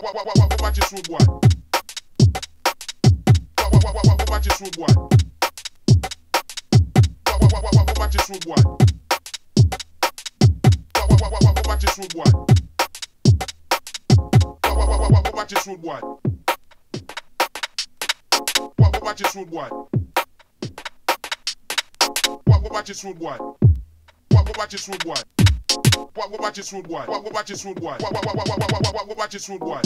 Watch this rude boy. Watch this rude boy. Watch this rude boy. Watch this rude boy. Watch this rude boy. Watch this rude boy. Watch this rude boy. Watch this rude boy. What go watch this rude boy? What go watch this rude boy? What go watch this rude boy?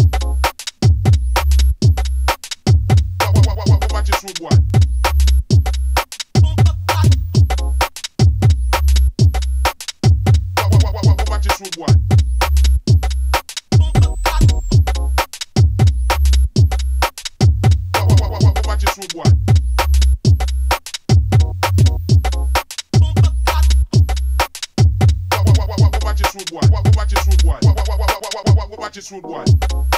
This rude boy. Watch this rude boy. Watch this rude boy.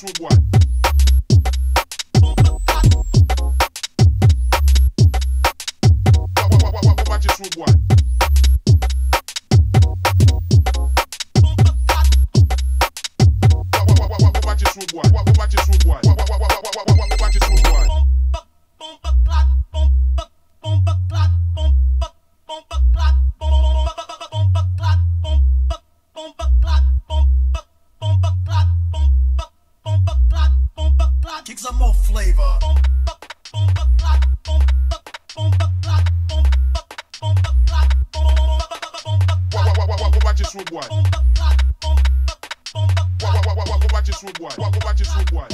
说 what。this rude boy. Watch this rude boy. Watch this rude boy.